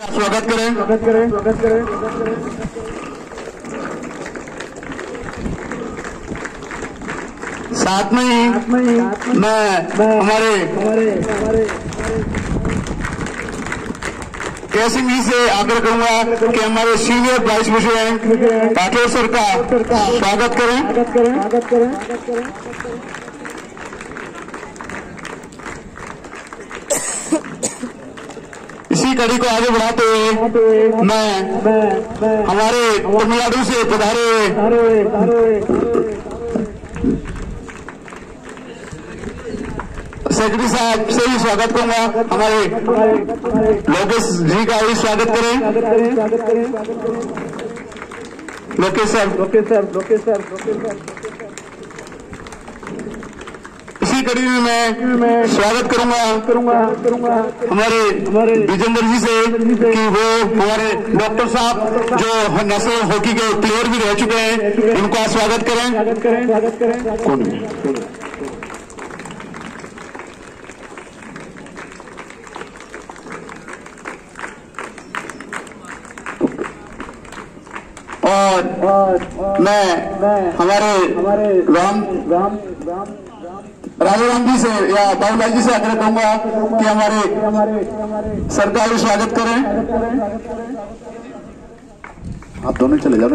स्वागत करें। स्वागत करें स्वागत करें। साथ में ही में ही मैं हमारे कैसिंग जी से आग्रह करूँगा कि हमारे senior vice president Rathore sir का स्वागत करें। इसी कड़ी को आगे बढ़ाते हुए मैं हमारे तमिलनाडु से पधारे सेक्रेटरी साहब से भी स्वागत करूँगा। हमारे लोकेश जी का भी स्वागत करें। Lokesh sir. Okay sir okay sir okay sir. इसी कड़ी में मैं स्वागत करूँगा करूँगा करूँगा हमारे हमारे विजेंद्र जी से कि वो हमारे डॉक्टर साहब जो नेशनल हॉकी के प्लेयर भी रह चुके हैं उनका स्वागत करें। स्वागत करें कौन और मैं, हमारे राम राम गांधी से, या बाबूलाल जी से आग्रह करूँगा कि हमारे सरकार स्वागत करें। आप दोनों चले जाओ